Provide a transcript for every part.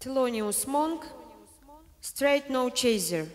Thelonious Monk, Straight No Chaser.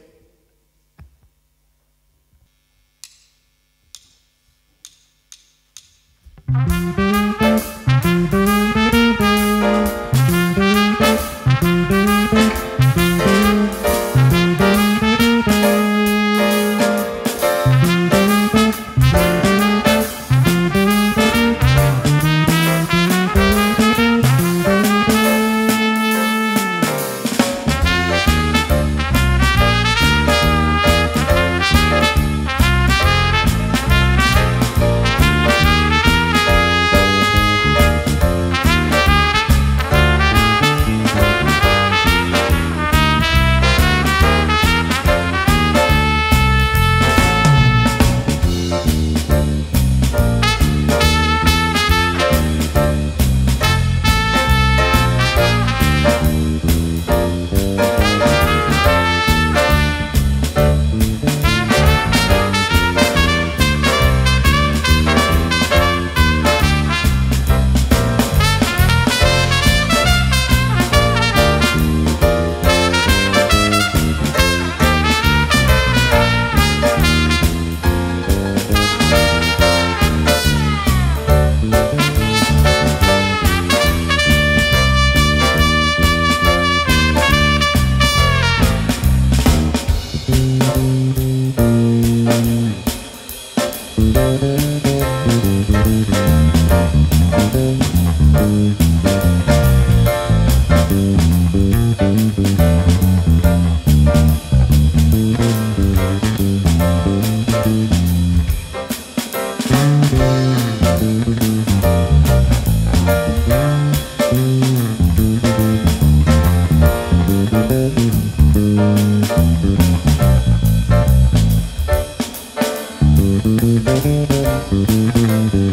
Thank